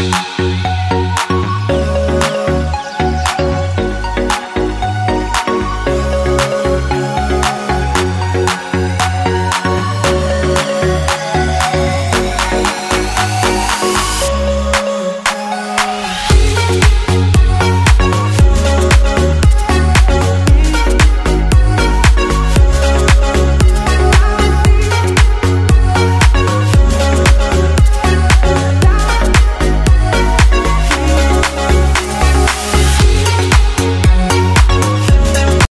You.